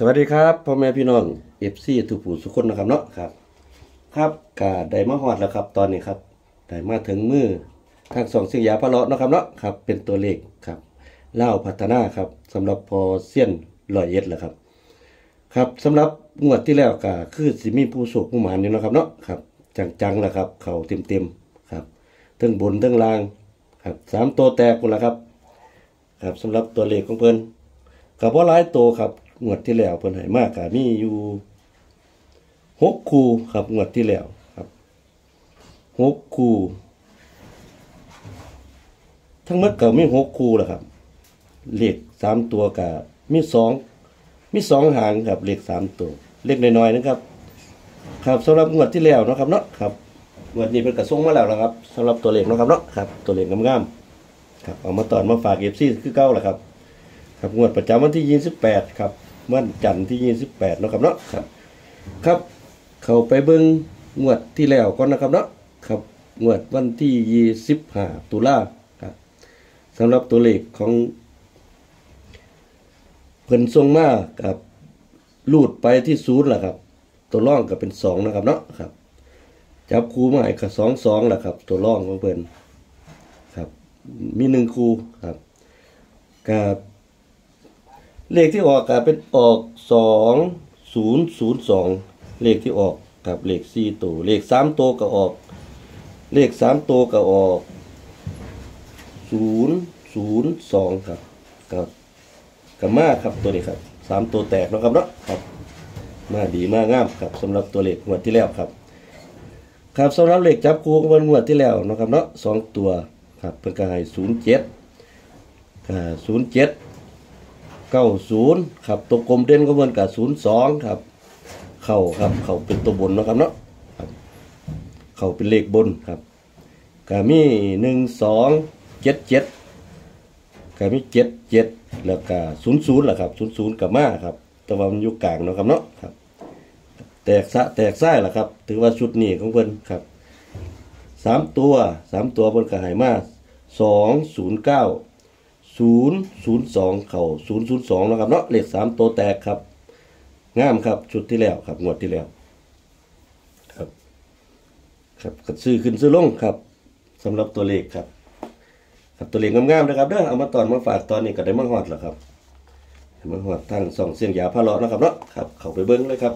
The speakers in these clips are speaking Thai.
สวัสดีครับพ่อแม่พี่น้อง FC ทุกผู้ทุกคนนะครับเนาะครับ ครับกาไดมาฮอดแล้วครับ ตอนนี้ครับไดมาถึงมือทางสองเสียงยาพะเลาะนะครับเนาะครับ เป็นตัวเลขครับลาวพัฒนาครับสำหรับพ่อเซียนร้อยเอ็ดแหละครับ ครับสำหรับงวดที่แล้วก็คือสิมีผู้โชคผู้หมานอยู่นะครับเนาะครับจังๆแหละครับ เข้าเต็มๆครับทั้งบนทั้งล่างครับสามตัวแตกหมดแล้วครับ ครับสำหรับตัวเลขของเพิ่นกับว่าหลายตัวครับ งวดที่แล้วเพิ่นให้มากก็มีอยู่หกคู่ครับงวดที่แล้วครับหกคู่ ทั้งหมดก็มีหกคู่แหละครับเหลขสามตัวก็มีสองมีสองหางครับเหลขสามตัวเลขน้อยๆนะครับ ครับสำหรับงวดที่แล้วนะครับเนาะครับงวดนี้เป็นกระส่งมาแล้วนะครับสำหรับตัวเลขเนะครับเนาะครับ ตัวเลขงามๆครับเอามาต้อนมาฝาก FC คือเก่าแหละครับ ครับงวดประจำวันที่ยี่สิบแปดครับวันจันทร์ที่ยี่สิบแปดนาะครับเนาะครับ ครับ เข้าไปเบิ้งงวดที่แล้วก่อนนะครับเนาะครับงวดวันที่ยี่สิบห้าตุลาครับสำหรับตัวเลขของเพิ่นทรงมากับรูดไปที่ศูนย์แหละครับ ตัวรองก็เป็นสองนะครับเนาะครับ จับคูมาให้กับสองสองแหละครับ ตัวร่องของเพิ่นครับ มีหนึ่งคูครับกับ เลขที่ออกก็เป็นออกสองศูนย์ศูนย์สองเลขที่ออกกับเลขสี่ตัวเลขสามตัวก็ออก เลขสามตัวก็ออกศูนย์ศูนย์สองครับกับกับมาครับตัวนี้ครับสามตัวแตกนะครับเนาะครับมาดีมากงามครับสำหรับตัวเลขงวดที่แล้วครับ ครับสำหรับเลขจับคู่วันงวดที่แล้วนะครับเนาะสองตัวครับเป็นกายศูนย์เจ็ดศูนย์เจ็ด เก้าศูนย์ครับตัวกลมเด่นก็เหมือนกับศูนย์สองครับ เข้าครับ เข้าเป็นตัวบนนะครับเนาะครับเข้าเป็นเลขบนครับกามีหนึ่งสองเจ็ดเจ็ดกามีเจ็ดเจ็ดแล้วก็ศูนย์ศูนย์แหละครับศูนย์ศูนย์กับมาครับ แต่ว่ามันอยู่กลางเนาะครับเนาะครับ แตกสะแตกไส้แหละครับ ถือว่าชุดนี้ของเพิ่นครับสามตัวสามตัวเพิ่นก็ใหายมาสองศูนย์เก้า ศูนย์ศูนย์สองเข่าศูนย์ศูนย์สองนะครับเนาะเลขสามตัวแตกครับงามครับชุดที่แล้วครับงวดที่แล้ว ครับ ครับก็ซื้อขึ้นซื้อลงครับสำหรับตัวเลขครับ ครับตัวเลขงามๆนะครับเด้อเอามาตอนมาฝากตอนนี้ก็ได้มาฮอดแล้วครับมาฮอดทางสองเสียงยาพะเลาะนะครับเนาะครับ เข้าไปเบิ้งเลยครับ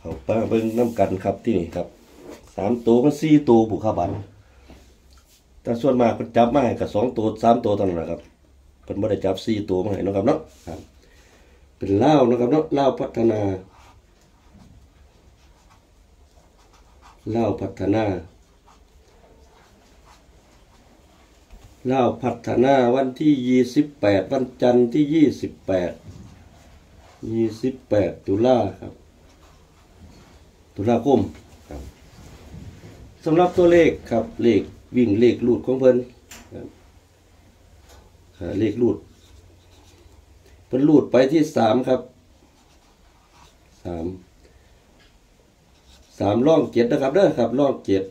เข้าไปเบิ้งน้ำกันครับที่นี่ครับสามตัวมันสี่ตัวบุคคบัน แต่ส่วนมากเป็นจับมาให้กับสองตัวสามตัวเท่านั้นแหละครับเป็นไม่ได้จับสี่ตัวมาให้นะครับเนาะครับ เป็นเล่านะครับเนาะเล่าพัฒนาเล่าพัฒนาเล่าพัฒนาวันที่ยี่สิบแปดวันจันทร์ที่ยี่สิบแปดยี่สิบแปดตุลาครับ ตุลาคมครับสำหรับตัวเลขครับเลข วิ่งเลขลูดของเพิ่นครับเลขลูดเพิ่นลูดไปที่สามครับสามสามล่องเจ็ดนะครับเด้อครับล่องเจ็ด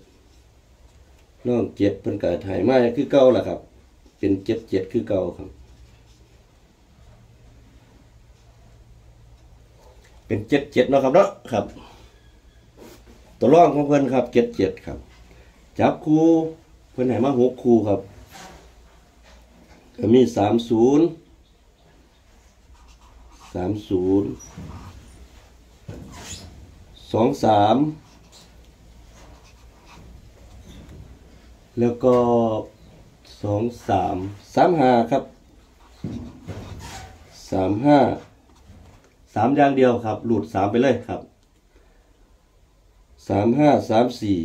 ล่องเจ็ดเพิ่นเกิดหายมาคือเก่าแหละครับ เป็นเจ็ดเจ็ดคือเก่าครับ เป็นเจ็ดเจ็ดนะครับเนาะครับ ตัวร่องของเพิ่นครับเจ็ดเจ็ดครับ จับคู่ พิ่นให้มาหกคู่ครับก็มีสามศูนย์สามศูนย์สองสามแล้วก็สองสามสามห้าครับสามห้าสามอย่างเดียวครับ หลุดสามไปเลยครับสามห้าสามสี่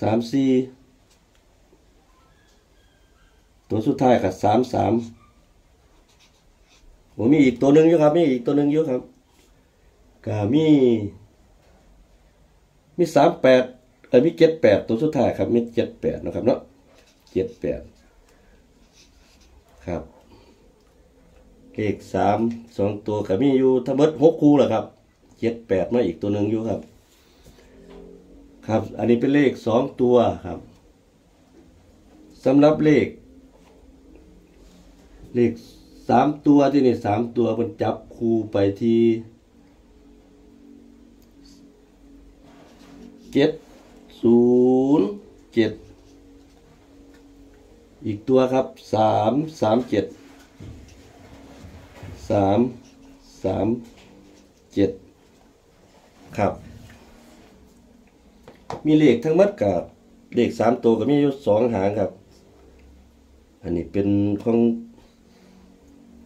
สามสี่ตัวสุดท้ายกับสามสามผมมีอีกตัวหนึ่งอยู่ครับ มีอีกตัวหนึ่งอยู่ครับก็มีมีสามแปดเออมีเจ็ดแปดตัวสุดท้ายครับ มีเจ็ดแปดนะครับเนาะเจ็ดแปดครับเลขสามสองตัวก็มีอยู่ทั้งหมดหกคู่แหละครับเจ็ดแปดมาอีกตัวหนึ่งอยู่ครับ ครับ อันนี้เป็นเลขสองตัวครับสำหรับเลข เลขสามตัวที่นี่สามตัวมันจับคู่ไปที่เจ็ดศูนย์เจ็ดอีกตัวครับสามสามเจ็ดสามสามเจ็ดครับ มีเลขทั้งหมดกับเลขสามตัวก็มีอยู่สองหางครับ อันนี้เป็นของ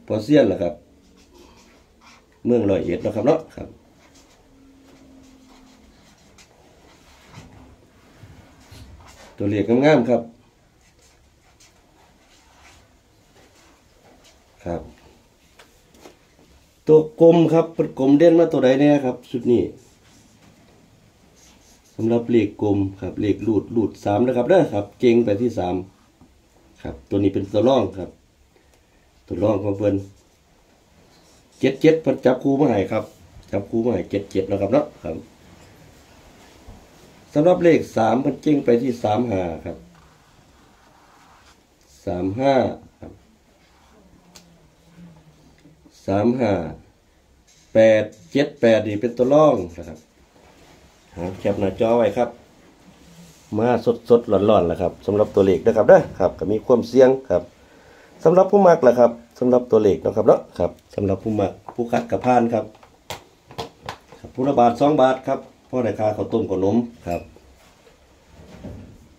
พอเซียนแหละครับ เมืองร้อยเอ็ดนะครับเนาะครับ ตัวเลขงามๆครับ ครับ ตัวกลมครับเป็นกลมเด่นมาตัวใดเนี่ยครับชุดนี้ สำหรับเลขกลมครับเลขรูดรูดสามนะครับเด้อครับเจงไปที่สามครับ ตัวนี้เป็นตัวร่องครับ ตัวร่องของเพิ่นเจ็ดเจ็ดพิ่นจับคู่มาให้ครับจับคู่มาให้เจ็ดเจ็ดนะครับเนาะครับสำหรับเลขสามเพิ่นเจงไปที่สามห้าครับสามห้าครับสามห้าแปดเจ็ดแปดนี่เป็นตัวร่องนะครับ แคปหน้าจอไว้ครับ มาสดสดร้อนๆแหละครับสำหรับตัวเลขนะครับเด้อครับ ก็มีความเสี่ยงครับสำหรับผู้มักแหละครับสำหรับตัวเลขนะครับเนาะครับสำหรับผู้มักผู้คัดกับพานครับผู้ละบาทสองบาทครับพ่อได้ค่าข้าวต้มขนมครับ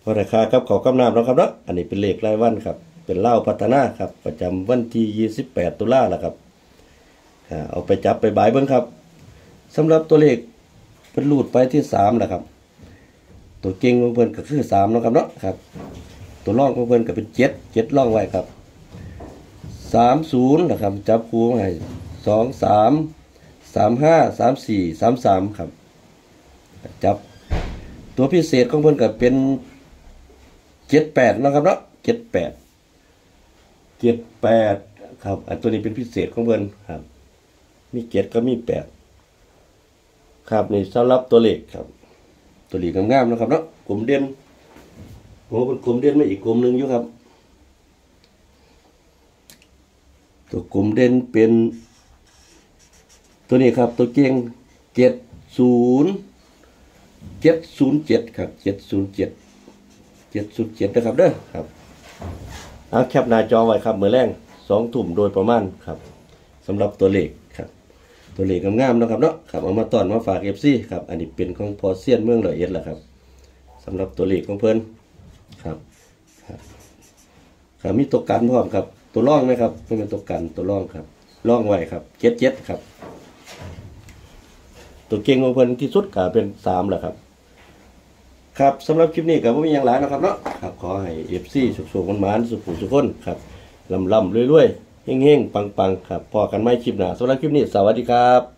พ่อได้ค่าครับขาวกำน้ำนะครับเนาะอันนี้เป็นเลขรายวันครับ เป็นเหล้าพัฒนาครับ ประจำวันที่28ตุลาแหละครับเอาไปจับไปบายเบิ้งครับสำหรับตัวเลข เป็นรูดไปที่3แหละครับ ตัวเก่งของเพิ่นก็คือสามนะครับเนาะครับ ตัวร่องของเพิ่นก็เป็นเจ็ดเจ็ดร่องไว้ครับสามศูนย์นะครับ จับคู่ให้สองสามสามห้าสามสี่สามสามครับ จับ ตัวพิเศษของเพิ่นก็เป็นเจ็ดแปดนะครับเนาะเจ็ดแปดเจ็ดแปดครับ อันตัวนี้เป็นพิเศษของเพิ่นครับ มีเจ็ดก็มีแปด ครับนี่สำหรับตัวเลขครับ ตัวหลีกงามๆนะครับเนาะกลุ่มเด่นโอ้เป็นกลุ่มเด่นไมาอีกกลุ่มหนึ่งอยู่ครับ ตัวกลุ่มเด่นเป็น ตัวนี้ครับ ตัวเก่งเจ็ดศูนย์เจ็ดศูนย์เจ็ดครับเจ็ดศูนย์เจ็ดเจ็ดศูนย์เจ็ดนะครับเด้อครับเอา cap หน้าจอไว้ครับเมื่อแลงสองทุ่มโดยประมาณครับสำหรับตัวเลข ตัวเลขงามๆนะครับเนาะครับเอามาต้อนมาฝาก FC ครับอันนี้เป็นของพ่อเซียนเมืองร้อยเอ็ดแหละครับสำหรับตัวเลขของเพิ่นครับครับขับมีตัวกันพร้อมครับตัวร่องไหมครับไม่เป็นตัวกันตัวร่องครับร่องไว้ครับเจ็ดเจ็ดครับ ตัวเก่งของเพิ่นที่สุดก็เป็นสามแหละครับครับสำหรับคลิปนี้ก็บ่มีอย่างหลายนะครับเนาะครับขอให้เอฟซีสุขๆมันๆสุขสุขคนครับลำๆรวยๆ เฮ้งๆ ปังๆ ครับพอกันไม่คลิปหน้าสำหรับคลิปนี้ สวัสดีครับ